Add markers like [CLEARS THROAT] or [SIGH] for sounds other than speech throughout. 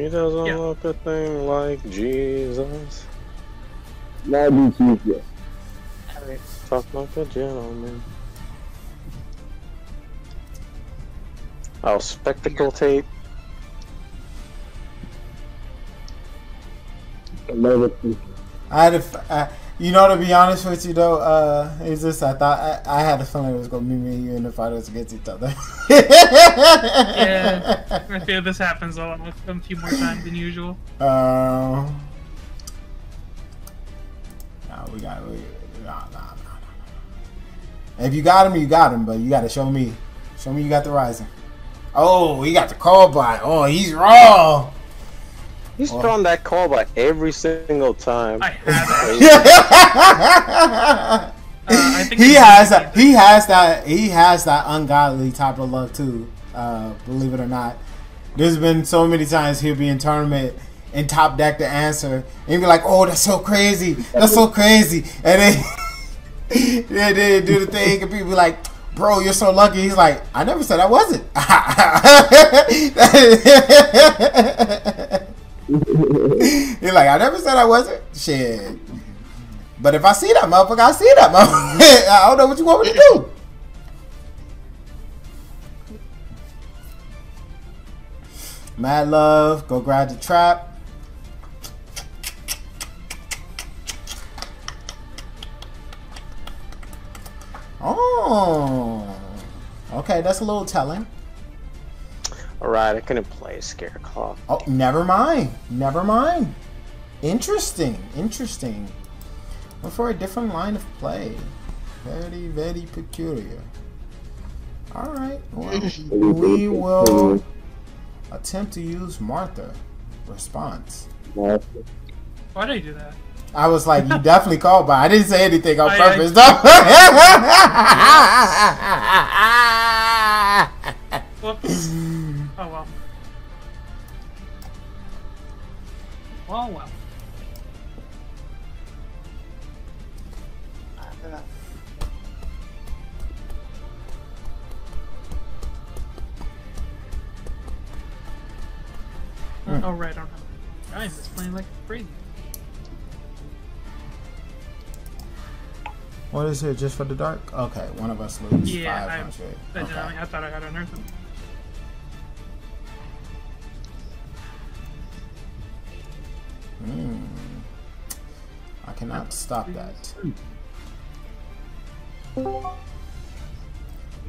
He doesn't Yeah. look a thing like Jesus. Now do chief yet. Talk like a gentleman. Oh, spectacle tape. Another chief. I had a, f- uh, you know, to be honest with you though, uh, it's just I thought I, I had a feeling it was gonna be me and you in the finals against each other. [LAUGHS] Yeah. I feel this happens a, lot, a few more times than usual. Um. No, we got. We, nah, nah, nah, nah. If you got him, you got him, but you got to show me. Show me you got the rising. Oh, he got the call by. Oh, he's raw. He's Oh. throwing that call by every single time. I have it. [LAUGHS] Uh, he has that. He has that. He has that ungodly type of love too. Uh, believe it or not, there's been so many times he'll be in tournament and top deck the answer and be like, "Oh, that's so crazy. That's so crazy," and then [LAUGHS] then they do the thing and people be like. Bro, you're so lucky. He's like, I never said I wasn't. [LAUGHS] [LAUGHS] He's like, I never said I wasn't. Shit. But if I see that motherfucker, I see that motherfucker. [LAUGHS] I don't know what you want me to do. Mad love, go grab the trap. Oh, okay, that's a little telling. Alright, I couldn't play Scareclaw. Oh, never mind. Never mind. Interesting. Interesting. But for a different line of play. Very, very peculiar. Alright. Well, [LAUGHS] we will attempt to use Martha. Response. Why did I do that? I was like, you [LAUGHS] definitely called by. I didn't say anything on I- purpose, [LAUGHS] though. Whoops. Oh well. Well, well. Hmm. Oh right, I don't have. I'm just playing like crazy. what is it? Just for the dark? Okay, one of us lose Yeah, I, 500. I, didn't- Okay. I thought I had unearthed them. Cannot stop that.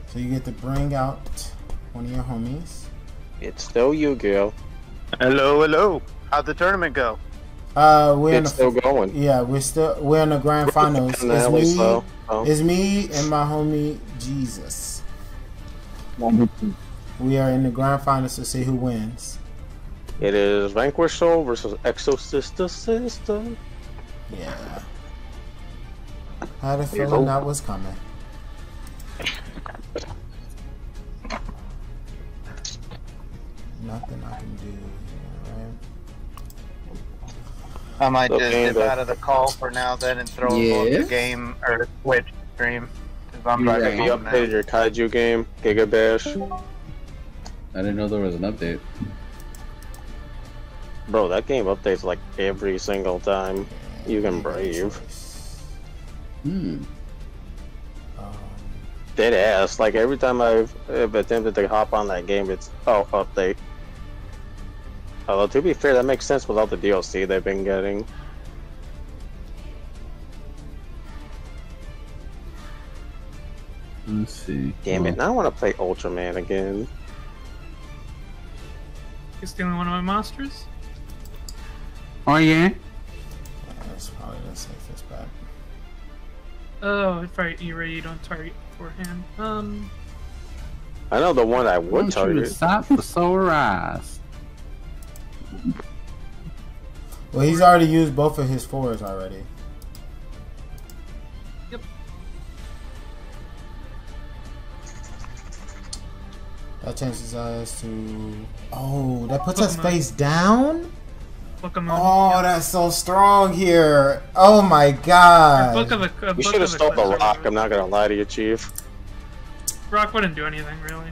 So you get to bring out one of your homies. It's still you, Gil. Hello, hello. How'd the tournament go? Uh, we're in It's the still going. yeah, we're still we're in the grand finals. It's me, so, oh. it's me and my homie Jesus. We are in the grand finals to see who wins. It is Vanquish Soul versus Exo Sister Sister. Yeah. I had a feeling that was coming. Nothing I can do. here, right? I might just Okay, dip but- out of the call for now then and throw Yeah. on the game or the Twitch stream. Because I'm Yeah. driving Have you updated your Kaiju game, Giga Bash? I didn't know there was an update. Bro, that game updates like every single time. You can brave. Hmm. Um, Dead ass. Like every time I've, I've attempted to hop on that game, it's oh update. Although to be fair, that makes sense with all the DLC they've been getting. Let's see. Damn it! Well, Now I want to play Ultraman again. You stealing one of my monsters? Oh yeah. Yeah, that's probably the safest bet. Oh, if I, you're right, you don't target beforehand. Um, I know the one I I would want you to target. stop the solar eyes. Well, he's already used both of his fours already. Yep. That changes us to. Oh, that puts us face down? Pokemon. Oh, that's so strong here. Oh my A god. book of a, a You book should have stole the rock. I'm not gonna lie to you, Chief. Rock wouldn't do anything really.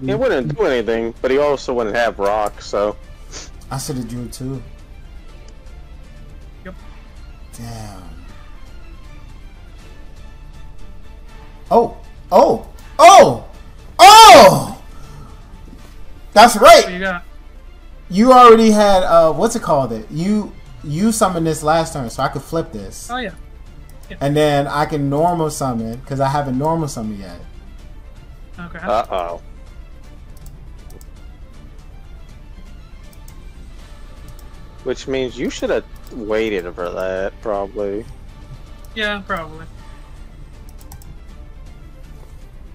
He wouldn't do anything, but he also wouldn't have rock, so. I should have drew two. Yep. Damn. Oh! Oh! Oh! Oh! That's What right. You already had uh, what's it called? It you you summoned this last turn, so I could flip this, Oh yeah. and then I can normal summon because I haven't normal summon yet. Okay. Uh oh. Which means you should have waited for that, probably. yeah, probably.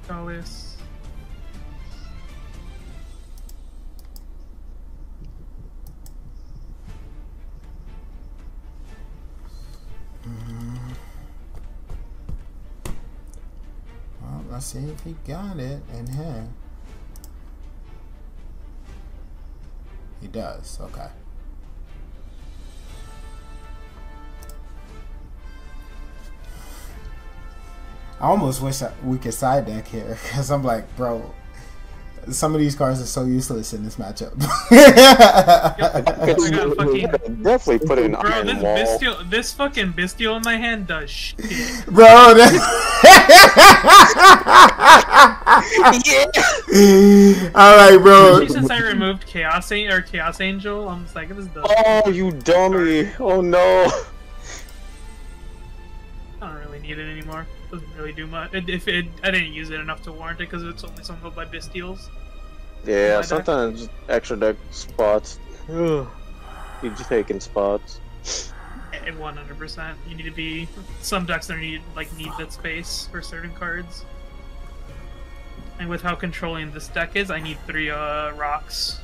Valius. Let's see if he got it in here. He does. Okay. I almost wish that we could side deck here [LAUGHS] because I'm like, bro, some of these cards are so useless in this matchup. I got fucking- Definitely put in Bro, iron this wall. bestial, this fucking bestial in my hand does shit. [LAUGHS] bro, that... [LAUGHS] [LAUGHS] All right, bro. Especially since I removed Chaos An- or Chaos Angel, I'm just like, this does. Oh, you dummy! Oh no! I don't really need it anymore. Doesn't really do much. If it, I didn't use it enough to warrant it because it's only summoned by bestials. Yeah, My deck. sometimes extra deck spots. Ugh. You just taking spots. 100%, you need to be. Some decks that need like need that space for certain cards. And with how controlling this deck is, I need three uh, rocks.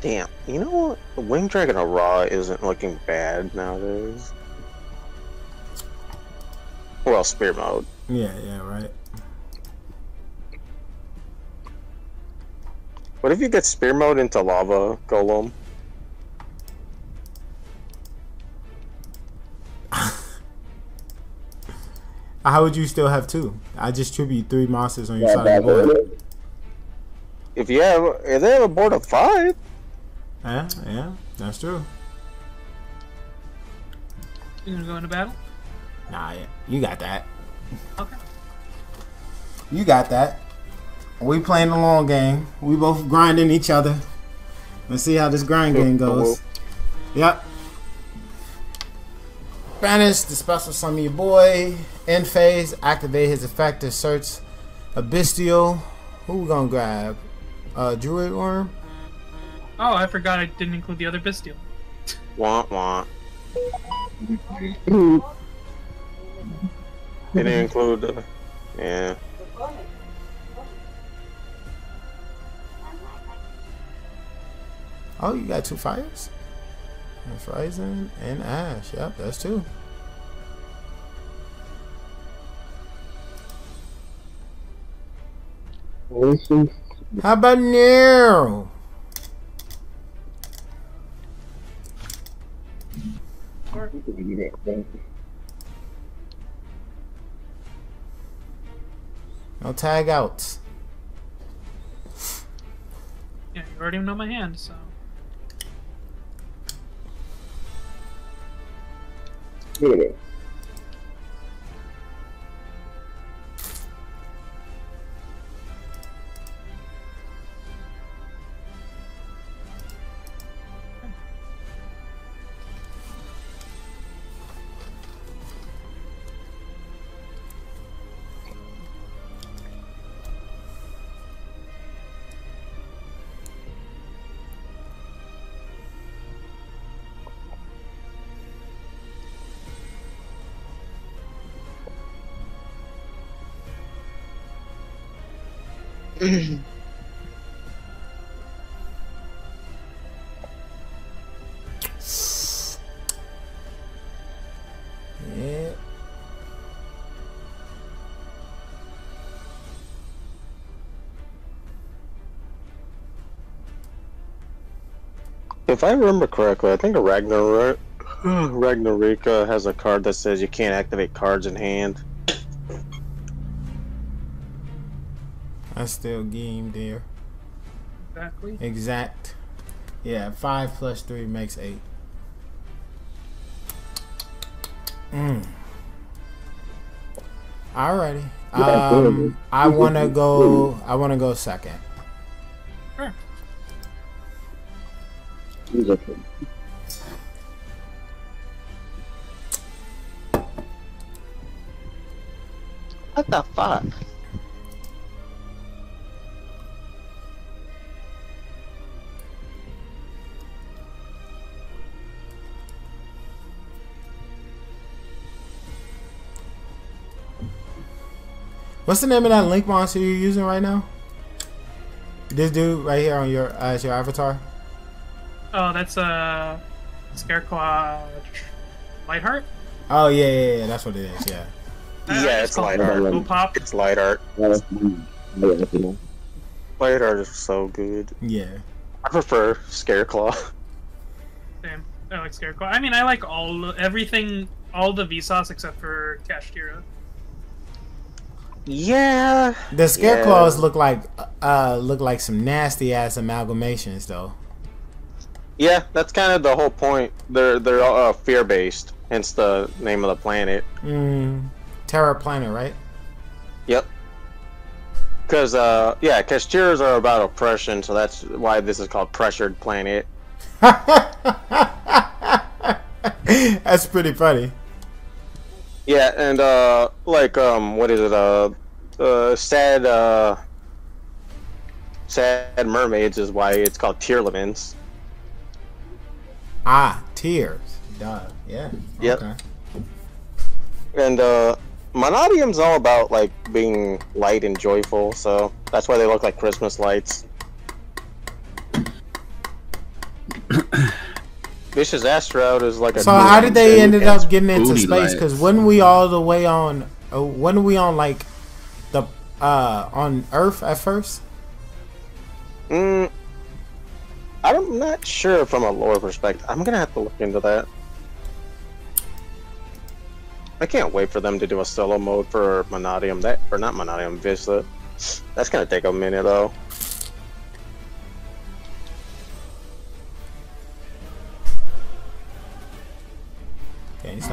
Damn, you know what? The Winged Dragon of Ra isn't looking bad nowadays. Well, Sphere Mode. Yeah, yeah, right. What if you get Sphere Mode into Lava Golem? [LAUGHS] How would you still have two? I just tribute three monsters on your Yeah, side of the board. If you have, if they have a board of five, Yeah, yeah, that's true. You gonna go into battle? Nah, you got that. Okay. You got that. We playing the long game. We both grinding each other. Let's see how this grind game goes. Yep. Banish the special summon your boy. End phase. Activate his effect to search a bestial. Who we gonna grab? Uh, Druid Worm? Oh, I forgot I didn't include the other bestial. want want. [LAUGHS] Didn't include the, yeah. Oh, you got two fires? That's Razen and Ash. Yep, that's two. How about now? No tag outs. Yeah, you already know my hand, so. Look at it. If I remember correctly, I think a Ragnar Ragnaraika has a card that says you can't activate cards in hand. Still game there. Exactly. Exact. Yeah, five plus three makes eight. Mm. Alrighty. Um, I wanna go. I wanna go second. He's. What the fuck? What's the name of that link monster you're using right now? This dude right here on your uh, as your avatar. Oh, that's uh, Scareclaw Lightheart. Oh yeah, yeah, yeah. That's what it is. Yeah. Yeah, it's light art. Pop. It's light art. Yeah, that's fine. Yeah, that's fine. Light art is so good. Yeah. I prefer Scareclaw. Same. I like Scareclaw. I mean, I like all everything, all the Visas except for Kashtira. Yeah. The Scareclaws look like uh look like some nasty ass amalgamations though. Yeah, that's kind of the whole point. They're they're uh, fear based, hence the name of the planet. Mm. Terror Planet, right? Yep. Because uh, yeah, Kashtira's are about oppression, so that's why this is called pressured planet. [LAUGHS] That's pretty funny. Yeah, and uh, like um, what is it? Uh, uh, sad uh, sad mermaids is why it's called Tearlaments. Ah, tears. Duh. Yeah. Yep. Okay. And uh, Mannadium's all about like being light and joyful, so that's why they look like Christmas lights. [CLEARS THROAT] Vicious Asteroid is like a. So how did they ended up getting into space? Because lights. when we all the way on, uh, when we on like the uh on Earth at first? Mm, I'm not sure from a lore perspective. I'm gonna have to look into that. I can't wait for them to do a solo mode for Mannadium. That or not Mannadium, Vista. That's gonna take a minute though.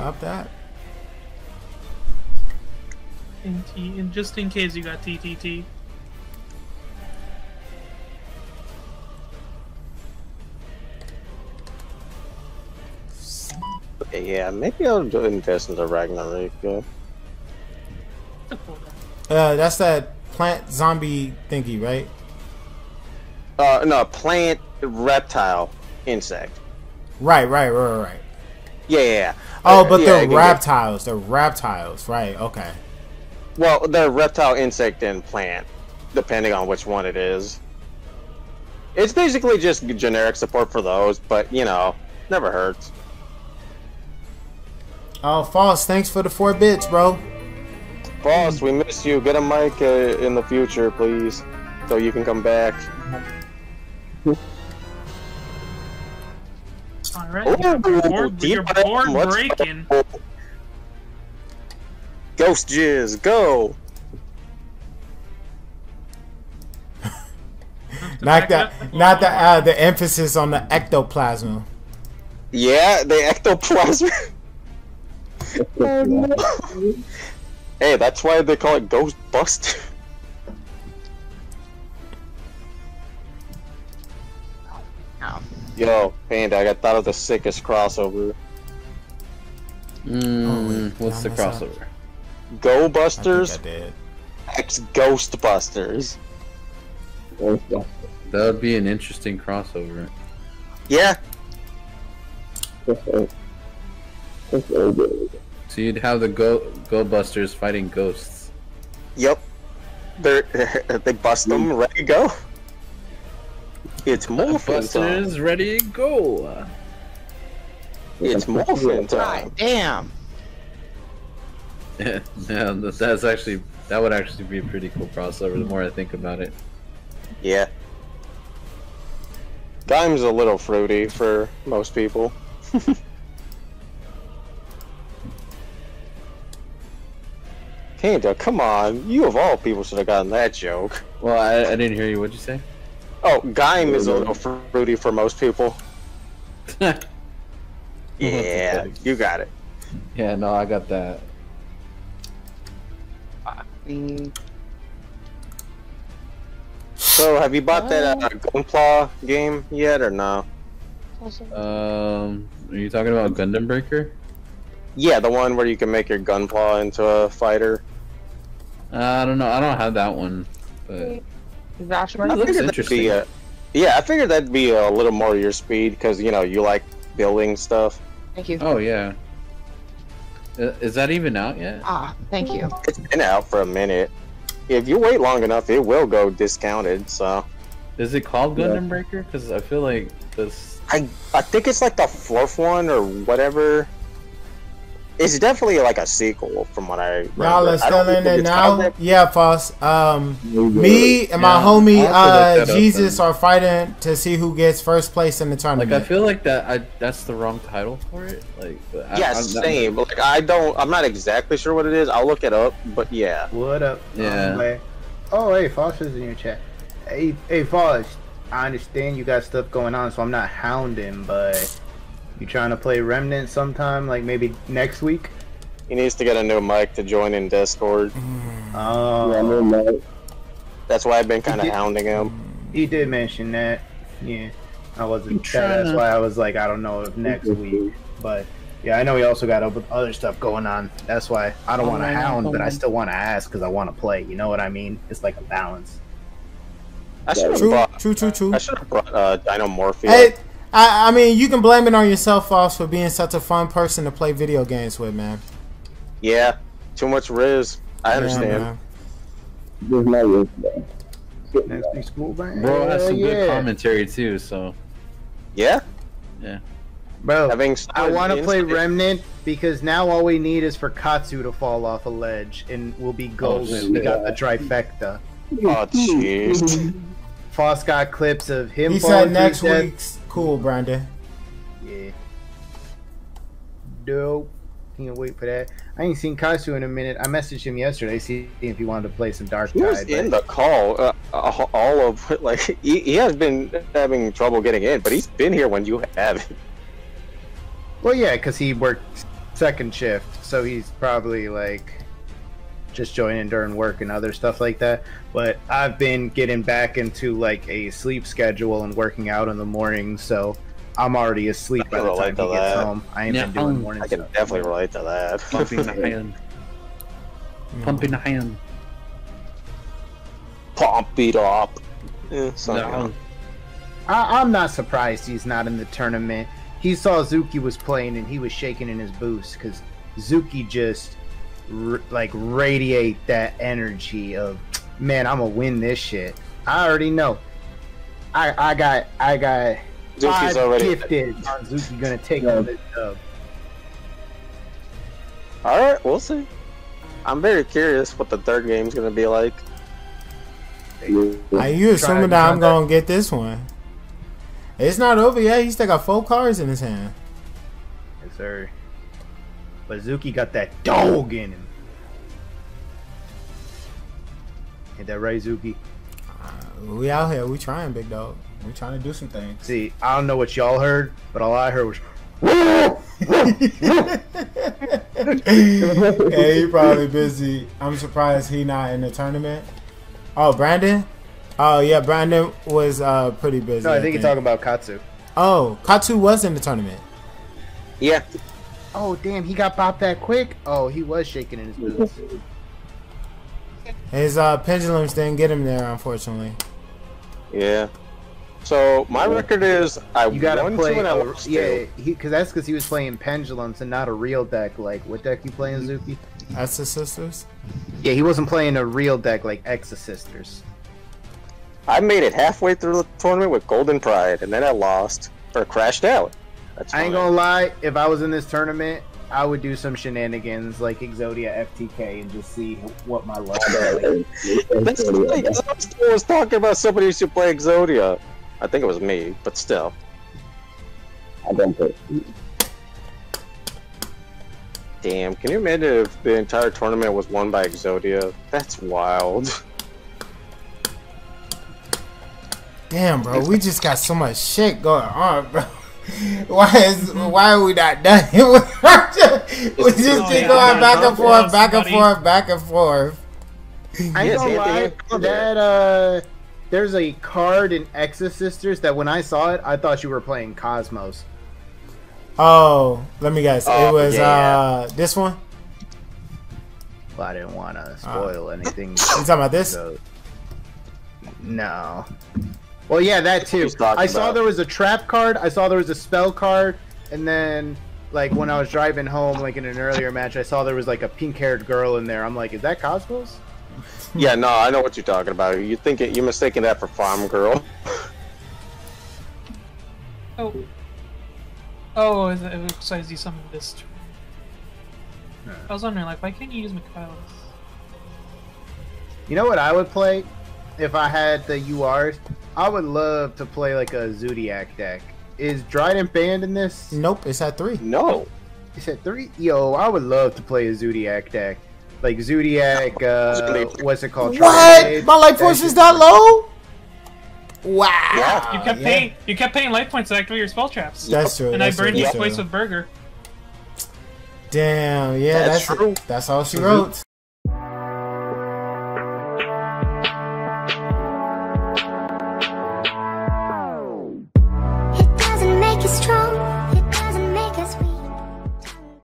Can't stop that. In T, and just in case you got TTT. Okay, yeah, maybe I'll do- invest in the Ragnarok. Yeah. It's a cool guy. Uh, that's that plant zombie thingy, right? Uh, no, plant, reptile, insect. Right, right, right, right, right. Yeah, yeah. yeah. Oh, but yeah, they're reptiles. They're reptiles, right? Okay. Well, they're reptile, insect, and plant, depending on which one it is. It's basically just generic support for those, but you know, never hurts. Oh, false. Thanks for the four bits, bro. Boss, we miss you. Get a mic uh, in the future, please, so you can come back. Alright, Ooh, your board, deep your breath. board Let's breaking. go. Ghost Jizz, go! Not the not the uh, the emphasis on the ectoplasm. Yeah, the ectoplasm. [LAUGHS] oh, no. hey, that's why they call it Ghostbuster. [LAUGHS] Yo, Panda, I got thought of the sickest crossover. Mm, Oh, what's the I messed up. crossover? Go I Busters think I did. X Ghostbusters. Ghostbusters. That would be an interesting crossover. Yeah, That's all. That's all good. So you'd have the Go Go Busters fighting ghosts. yep. They're, [LAUGHS] they bust them, ready to go. It's morphin time. Busters ready to go. It's morphin [LAUGHS] time. Damn. [LAUGHS] yeah, that's actually that would actually be a pretty cool crossover. The more I think about it. Yeah. Gaim's a little fruity for most people. [LAUGHS] Panda, come on. You of all people should have gotten that joke. Well, I, I didn't hear you. What'd you say? Oh, Gaim is a little fruity for most people. [LAUGHS] Yeah, you got it. yeah, no, I got that. So, have you bought that uh, Gunpla game yet, or no? Um, are you talking about Gundam Breaker? Yeah, the one where you can make your Gunpla into a fighter. Uh, I don't know. I don't have that one, but Josh, I looks interesting. be a, yeah, I figured that'd be a little more your speed because you know you like building stuff. thank you. oh yeah. Uh, Is that even out yet? Ah, thank you. It's been out for a minute. If you wait long enough, it will go discounted. So Is it called Gundam Breaker? Because I feel like this. I I think it's like the fourth one or whatever. It's definitely like a sequel from what I. Y'all are I still in think it now? called Yeah, Foss. Um, There you go. me and my Yeah, homie I'll have to uh, look that up Jesus are fighting to see who gets first place in the Like tournament. I feel like that. I that's the wrong title for it. Like I, Yeah, I'm not- same. Like I don't. I'm not exactly sure what it is. I'll look it up. But yeah. What up? Yeah. I'm Oh, hey, Foss is in your chat. Hey, hey, Foster. I understand you got stuff going on, so I'm not hounding, but you trying to play Remnant sometime, like maybe next week? He needs to get a new mic to join in Discord. Oh, Yeah, I know. That's why I've been kind of hounding him. he did mention that. Yeah, I wasn't. I'm that's why I was like, I don't know if next week, but yeah, I know he also got other- other stuff going on. That's why I don't want to hound, but I still want to ask because I want to play. You know what I mean? It's like a balance. I should have brought. true, true, true. I should have brought uh, Dinomorphia. Hey, I, I mean, you can blame it on yourself, Foss, for being such a fun person to play video games with, man. Yeah, too much Riz. I Yeah, understand. man. There's no risk there. Next week, school band. Bro has some good commentary too. So Yeah, Yeah. Bro, having. I want to play instant- Remnant because now all we need is for Katsu to fall off a ledge and we'll be oh, golden. shit. we got the trifecta. Oh jeez. Foss got clips of him He falling said next to his death. week's cool, Brandon. Yeah. Dope. Can't wait for that. I ain't seen Katsu in a minute. I messaged him yesterday, see if he wanted to play some Dark He was Tide. in the call. Uh, uh, all of [LAUGHS] like he, he has been having trouble getting in, but he's been here when you have. Well, yeah, because he worked second shift, so he's probably like just joining during work and other stuff like that. But I've been getting back into like a sleep schedule and working out in the morning, so I'm already asleep by the time relate he to gets that. home. I ain't Yeah, been doing um, morning I can stuff. definitely relate to that. [LAUGHS] pumping iron, pumping iron. Pump it up. Yeah. No. I, I'm not surprised he's not in the tournament. He saw Zuki was playing and he was shaking in his boots because Zuki just r- like radiate that energy of man, I'm gonna win this shit. I already know. I I got I got Zuki's already. gifted Zuki gonna take on this dub. All right, we'll see. I'm very curious what the third game's gonna be like. Are you assuming that I'm gonna get this one? It's not over yet. He still got four cards in his hand. Yes, sir. But Zuki got that dog in him. Ain't that right, Zuki? We out here. We trying, big dog. We trying to do some things. See, I don't know what y'all heard, but all I heard was [LAUGHS] yeah, he probably busy. I'm surprised he not in the tournament. Oh, Brandon. Oh yeah, Brandon was uh pretty busy. No, I think you're talking about Katsu. Oh, Katsu was in the tournament. Yeah, Oh damn, he got popped that quick. Oh, he was shaking in his boots. His uh pendulums didn't get him there, unfortunately. yeah. So my record is I You gotta won play, two and I a, lost yeah, two. he because that's because he was playing pendulums and not a real deck. Like what deck you playing, Zuki? That's the sisters. Yeah, he wasn't playing a real deck like Exo Sisters. I made it halfway through the tournament with Golden Pride, and then I lost or crashed out. That's I ain't gonna lie, if I was in this tournament, I would do some shenanigans like Exodia FTK and just see what my luck is. [LAUGHS] like. That's funny, 'cause I was- I was talking about somebody who should play Exodia. I think it was me, but still. I don't think. Damn, can you imagine if the entire tournament was won by Exodia? That's wild. Damn, bro, we just got so much shit going on, bro. [LAUGHS] Why is why are we not done? [LAUGHS] we just Oh, keep going back and forth, back and forth, back and forth. I ain't Yes, gonna lie, that uh, there's a card in Exo Sisters that when I saw it, I thought you were playing Cosmos. Oh, let me guess. it Oh, was yeah. uh this one. Well, I didn't want to spoil anything. You talking about this? so- No. Well, yeah, that too. I saw about. there was a trap card. I saw there was a spell card, and then like when I was driving home, like in an earlier match, I saw there was like a pink-haired girl in there. I'm like, is that Cosmos? Yeah, no, I know what you're talking about. You think it, you're mistaking that for Farm Girl. [LAUGHS] Oh. Oh, it, it looks like you summoned this. I was wondering, like, why can't you use Mikailis? You know what I would play if I had the URs? I would love to play like a Zodiac deck. Is Drident banned in this? Nope, it's at three. No. It's at three? Yo, I would love to play a Zodiac deck. Like Zodiac, uh, what's it called? What? Triade. My life force is that low? Wow. Yeah, You kept yeah. paying. You kept paying life points to activate your spell traps. That's true. and I that's true, burned you that's twice with Burger. Damn, yeah, That's that's true. That's all she wrote.